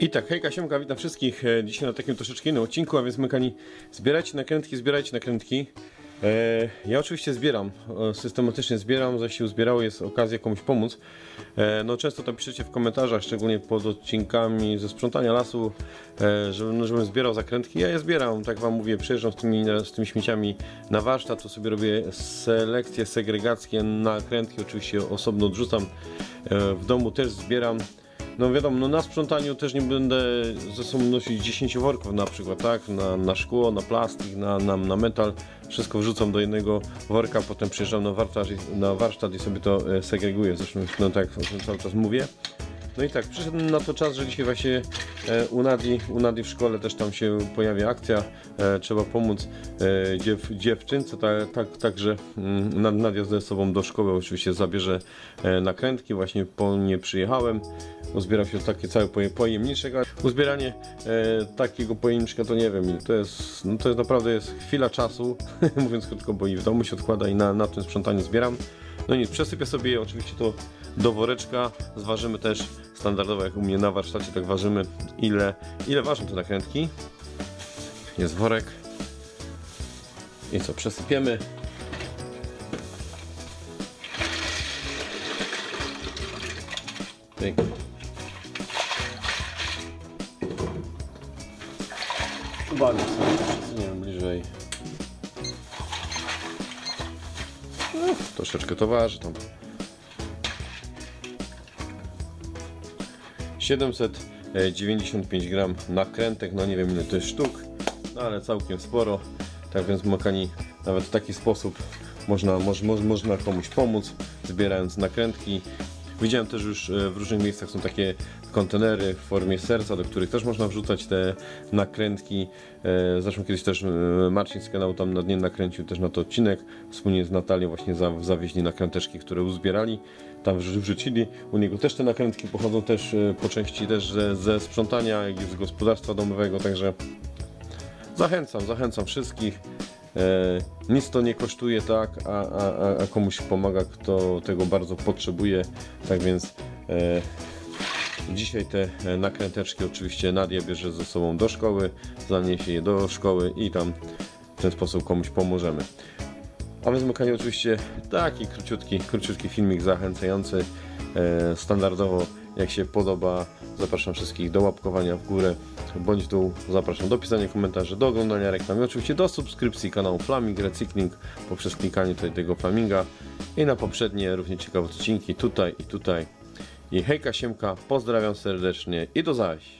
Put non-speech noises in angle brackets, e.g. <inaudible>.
I tak, hejka, siemka, witam wszystkich e, dzisiaj na takim troszeczkę innym odcinku, a więc mekani, zbierajcie nakrętki, zbierajcie nakrętki. E, ja oczywiście zbieram, e, systematycznie zbieram, zaś się uzbierało, jest okazja komuś pomóc. E, no często to piszecie w komentarzach, szczególnie pod odcinkami ze sprzątania lasu, e, żebym, no, żebym zbierał zakrętki. Ja je zbieram, tak wam mówię, przyjeżdżam z tymi, z tymi śmieciami na warsztat, to sobie robię selekcję, segregację nakrętki, oczywiście osobno odrzucam. E, w domu też zbieram. No wiadomo, no na sprzątaniu też nie będę ze sobą nosić 10 worków na przykład, tak? Na, na szkło, na plastik, na, na, na metal. Wszystko wrzucam do jednego worka, potem przyjeżdżam na warsztat, na warsztat i sobie to e, segreguję. Zresztą no tak o tym cały czas mówię. No i tak, przyszedł na to czas, że dzisiaj właśnie e, u Nadi, u Nadi w szkole też tam się pojawia akcja, e, trzeba pomóc dziew, dziewczynce, tak, tak, także mm, Nad- Nadia ze sobą do szkoły oczywiście zabierze nakrętki, właśnie po nie przyjechałem, uzbierał się taki cały poje- pojemniczek, a uzbieranie e, takiego pojemniczka to nie wiem to jest, no to jest naprawdę jest chwila czasu, <laughs> mówiąc krótko, bo i w domu się odkłada i na, na tym sprzątaniu zbieram. No nic, przesypię sobie oczywiście to do woreczka, zważymy też standardowo jak u mnie na warsztacie, tak ważymy ile, ile ważą te nakrętki. Jest worek. I co, przesypiemy. Pyk. Uwaga, sobie bliżej. No, troszeczkę to waży tam. 795 gram nakrętek, no nie wiem ile to jest sztuk, no ale całkiem sporo. Tak więc makani nawet w taki sposób można, moż, moż, można komuś pomóc, zbierając nakrętki. Widziałem też już e, w różnych miejscach są takie kontenery w formie serca, do których też można wrzucać te nakrętki. E, Zresztą kiedyś też e, Marcin z kanału tam na dnie nakręcił też na to odcinek. Wspólnie z Natalią właśnie za, zawieźli nakręteczki, które uzbierali. Tam wrzu- wrzucili. U niego też te nakrętki pochodzą też po części też ze, ze sprzątania, jak i z gospodarstwa domowego, także zachęcam, zachęcam wszystkich. E, nic to nie kosztuje, tak, a, a, a- komuś pomaga, kto tego bardzo potrzebuje. Tak więc e, dzisiaj te e, nakręteczki oczywiście Nadia bierze ze sobą do szkoły, zaniesie je do szkoły i tam w ten sposób komuś pomożemy. A my zmykanie oczywiście taki króciutki, króciutki filmik zachęcający. E, standardowo jak się podoba, zapraszam wszystkich do łapkowania w górę bądź w dół. Zapraszam do pisania komentarzy, do oglądania reklam i oczywiście do subskrypcji kanału Flaming Recykling poprzez klikanie tutaj tego Flaminga i na poprzednie równie ciekawe odcinki tutaj i tutaj. I hejka siemka, pozdrawiam serdecznie i do zaś.